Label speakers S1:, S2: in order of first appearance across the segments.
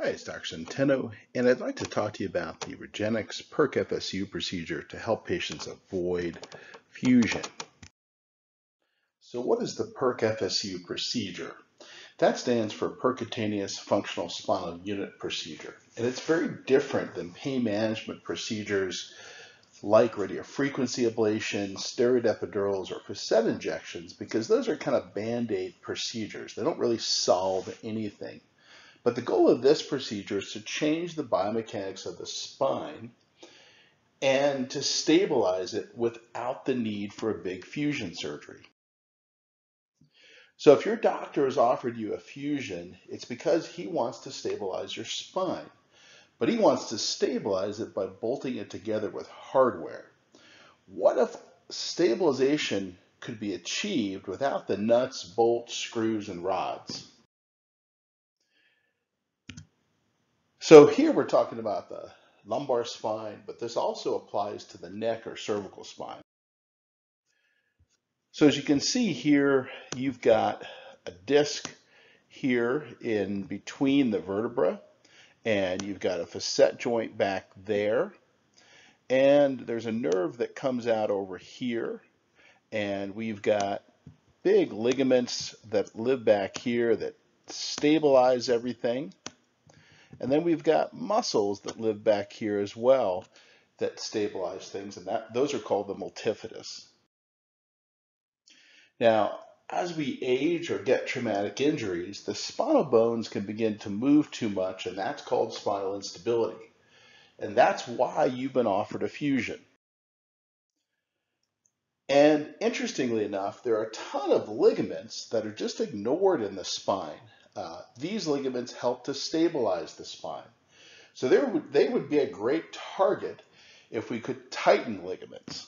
S1: Hi, it's Dr. Centeno, and I'd like to talk to you about the Regenexx PERC FSU procedure to help patients avoid fusion. So what is the PERC FSU procedure? That stands for Percutaneous Functional Spinal Unit Procedure, and it's very different than pain management procedures like radiofrequency ablation, steroid epidurals, or facet injections because those are kind of band-aid procedures. They don't really solve anything. But the goal of this procedure is to change the biomechanics of the spine and to stabilize it without the need for a big fusion surgery. So if your doctor has offered you a fusion, it's because he wants to stabilize your spine, but he wants to stabilize it by bolting it together with hardware. What if stabilization could be achieved without the nuts, bolts, screws, and rods? So here we're talking about the lumbar spine, but this also applies to the neck or cervical spine. So as you can see here, you've got a disc here in between the vertebra, and you've got a facet joint back there, and there's a nerve that comes out over here, and we've got big ligaments that live back here that stabilize everything. And then we've got muscles that live back here as well that stabilize things, and that those are called the multifidus. Now, as we age or get traumatic injuries, the spinal bones can begin to move too much, and that's called spinal instability. And that's why you've been offered a fusion. And interestingly enough, there are a ton of ligaments that are just ignored in the spine uh, these ligaments help to stabilize the spine. So would, they would be a great target if we could tighten ligaments.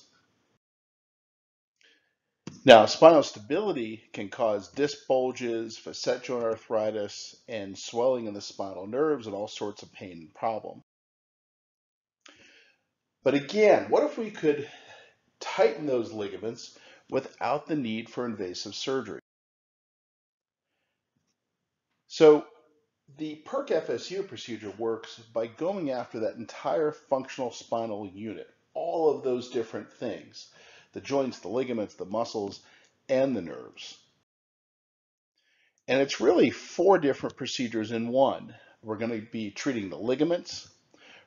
S1: Now, spinal stability can cause disc bulges, facet joint arthritis, and swelling in the spinal nerves and all sorts of pain and problem. But again, what if we could tighten those ligaments without the need for invasive surgery? So the PERC FSU procedure works by going after that entire functional spinal unit, all of those different things, the joints, the ligaments, the muscles, and the nerves. And it's really four different procedures in one. We're going to be treating the ligaments,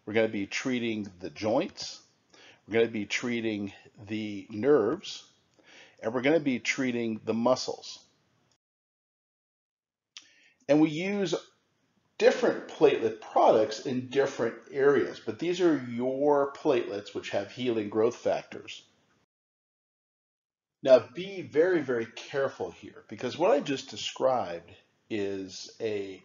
S1: we're going to be treating the joints, we're going to be treating the nerves, and we're going to be treating the muscles. And we use different platelet products in different areas, but these are your platelets which have healing growth factors. Now be very, very careful here because what I just described is a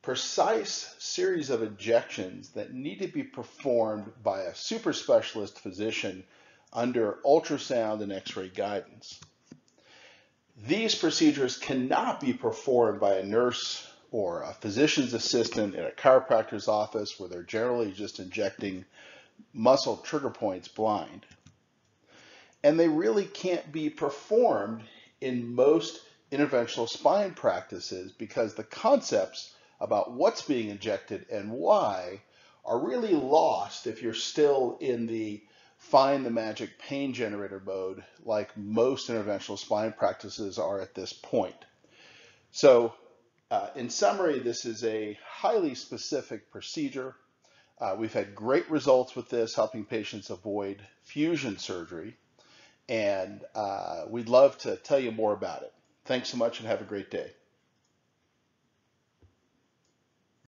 S1: precise series of injections that need to be performed by a super specialist physician under ultrasound and x-ray guidance. These procedures cannot be performed by a nurse or a physician's assistant in a chiropractor's office where they're generally just injecting muscle trigger points blind. And they really can't be performed in most interventional spine practices because the concepts about what's being injected and why are really lost if you're still in the find the magic pain generator mode like most interventional spine practices are at this point. So uh, in summary, this is a highly specific procedure. Uh, we've had great results with this, helping patients avoid fusion surgery. And uh, we'd love to tell you more about it. Thanks so much and have a great day.